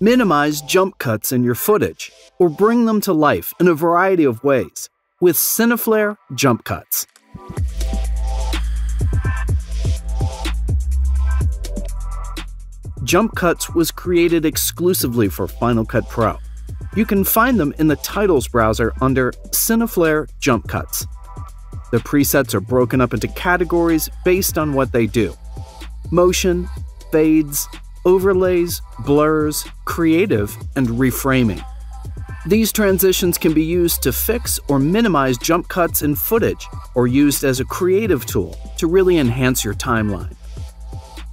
Minimize jump cuts in your footage, or bring them to life in a variety of ways with Cineflare Jump Cuts. Jump Cuts was created exclusively for Final Cut Pro. You can find them in the Titles browser under Cineflare Jump Cuts. The presets are broken up into categories based on what they do motion, fades, overlays, blurs, creative, and reframing. These transitions can be used to fix or minimize jump cuts in footage, or used as a creative tool to really enhance your timeline.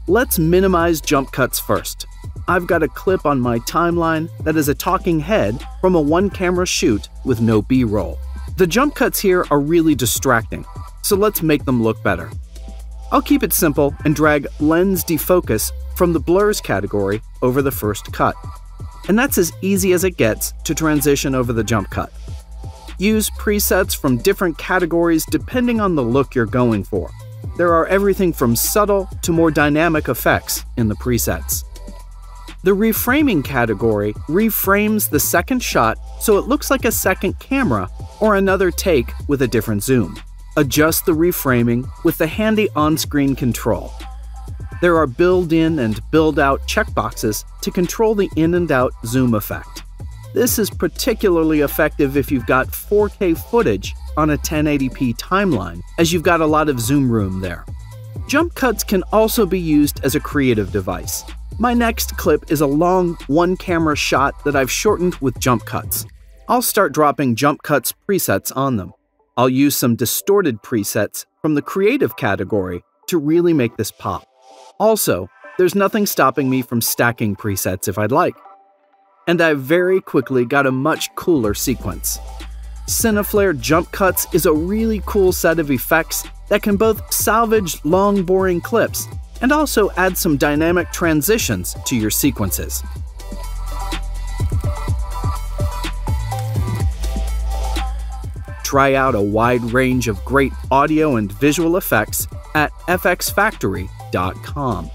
Let's minimize jump cuts first. I've got a clip on my timeline that is a talking head from a one camera shoot with no B roll. The jump cuts here are really distracting, so let's make them look better. I'll keep it simple and drag Lens Defocus from the Blurs category over the first cut. And that's as easy as it gets to transition over the jump cut. Use presets from different categories depending on the look you're going for. There are everything from subtle to more dynamic effects in the presets. The reframing category reframes the second shot so it looks like a second camera or another take with a different zoom. Adjust the reframing with the handy on-screen control. There are build-in and build-out checkboxes to control the in and out zoom effect. This is particularly effective if you've got 4K footage on a 1080p timeline, as you've got a lot of zoom room there. Jump cuts can also be used as a creative device. My next clip is a long one camera shot that I've shortened with jump cuts. I'll start dropping jump cuts presets on them. I'll use some distorted presets from the creative category to really make this pop. Also, there's nothing stopping me from stacking presets if I'd like. And I very quickly got a much cooler sequence. Cineflare Jump Cuts is a really cool set of effects that can both salvage long boring clips and also add some dynamic transitions to your sequences. Try out a wide range of great audio and visual effects at www.thebrandingcoach.com.